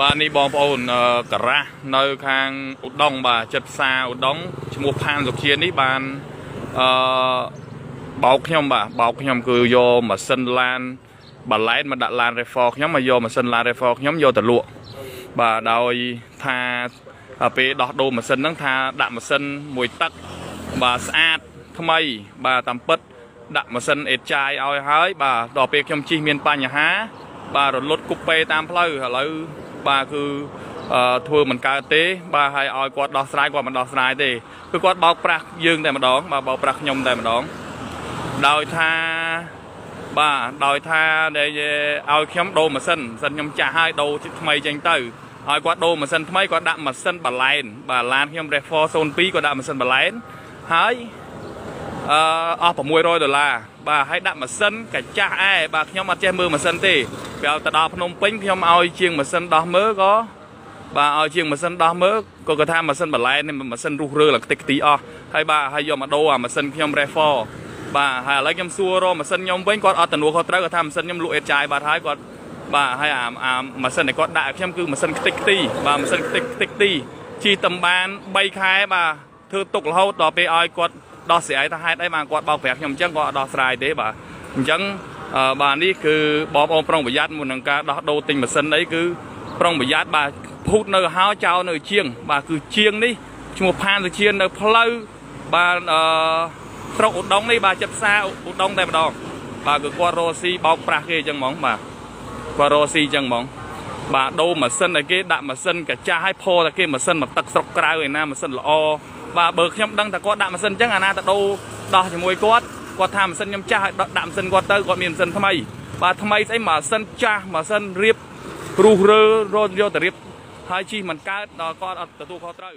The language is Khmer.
បាទនេះបងប្អូនអឺការ៉ាស់នៅខាងឧដុង្គបាទចិត្តផ្សារឧដុង្គឈ្មោះផានសុខៀននេះបានអឺបោកខ្ញុំបាទបោកខ្ញុំគឺយកម៉ាស៊ីនឡានបាឡែនមកដាក់ឡាន refor ខ្ញុំមកយកម៉ាស៊ីនឡាន refor ខ្ញុំយកទៅលក់បាទដោយថាពេលដោះដូរម៉ាស៊ីនហ្នឹងថាដាក់ម៉ាស៊ីនមួយទឹកបាទស្អាតថ្មីបាទតាមពិតដាក់ម៉ាស៊ីនអេតចាយឲ្យហើយបាទដល់ពេលខ្ញុំជិះមានបញ្ហា បាទរលត់គប់ពេតាមផ្លូវឥឡូវ បាទគឺធ្វើមិនកើតទេ បាទហើយឲ្យគាត់ដោះស្រាយគាត់មិនដោះស្រាយទេគឺគាត់បោកប្រាស់យើងតែម្ដង បាទបោកប្រាស់ខ្ញុំតែម្ដងដោយថាបាទដោយថាដែលឲ្យខ្ញុំដូរម៉ាស៊ីនម៉ាស៊ីនខ្ញុំចាស់ហើយដូរថ្មីចេញទៅឲ្យគាត់ដូរម៉ាស៊ីនថ្មីគាត់ដាក់ម៉ាស៊ីនបឡែនបាទឡានខ្ញុំ Refor 02គាត់ដាក់ម៉ាស៊ីនបឡែនហើយ អឺអស់600ដុល្លារបាទហើយដាក់ម៉ាស៊ីនកាចាស់អែបាទខ្ញុំអត់ចេះមើលម៉ាស៊ីនទេពេលទៅដល់ភ្នំពេញខ្ញុំឲ្យជាងម៉ាស៊ីនដោះមើលក៏បាទឲ្យជាងម៉ាស៊ីនដោះមើលក៏គាត់ថាម៉ាស៊ីនបលែននេះម៉ាស៊ីនរុះរើលខ្ទេចខ្ទីអស់ហើយបាទហើយយកមកដូរអាម៉ាស៊ីនខ្ញុំ Refor បាទហើយឥឡូវខ្ញុំសួររកម៉ាស៊ីនខ្ញុំវិញគាត់អត់ទទួលខុសត្រូវគាត់ថាម៉ាស៊ីនខ្ញុំលក់អេតចាយបាត់ហើយគាត់បាទហើយអាអាម៉ាស៊ីនដែលគាត់ដាក់ឲ្យខ្ញុំគឺម៉ាស៊ីនខ្ទេចខ្ទីបាទម៉ាស៊ីនខ្ទេចខ្ទេចខ្ទីជីតំបាន3ខែបាទធ្វើទុករហូតដល់ពេលឲ្យគាត់ ដោះស្រាយថាហេតុអីបានគាត់បោកប្រាស់ខ្ញុំអញ្ចឹងគាត់អត់ដោះស្រាយទេបាទអញ្ចឹងបាទនេះគឺបងប្អូនប្រុងប្រយ័ត្នមុននឹងការដោះដូរទិញម៉ាស៊ីនអីគឺប្រុងប្រយ័ត្នបាទភូតនៅហោចោលនៅជាង បាទគឺជាងនេះឈ្មោះផានសុជានៅផ្លូវបាទអឺស្រុកឧដុង្គនេះបាទចិត្តផ្សារឧដុង្គតែម្ដងបាទគឺគាត់រស់ស៊ីបោកប្រាស់គេអញ្ចឹងហ្មងបាទគាត់រស់ស៊ីអញ្ចឹងហ្មងបាទដូរម៉ាស៊ីនឲ្យគេដាក់ម៉ាស៊ីនកាចាស់ឲ្យផតែគេម៉ាស៊ីនមកទឹកស្រុកក្រៅឯណាម៉ាស៊ីនល្អ បាទបើខ្ញុំដឹងថាគាត់ដាក់ម៉ាស៊ីនអញ្ចឹងអាណាទៅដូរដោះជាមួយគាត់គាត់ថាម៉ាស៊ីនខ្ញុំចាស់ឲ្យដាក់ម៉ាស៊ីនគាត់ទៅគាត់មានម៉ាស៊ីនថ្មីបាទថ្មីស្អីម៉ាស៊ីនចាស់ម៉ាស៊ីនរៀបរុះរើរត់យកទៅរៀបហើយជិះមិនកើតដល់គាត់អត់ទទួលខុសត្រូវ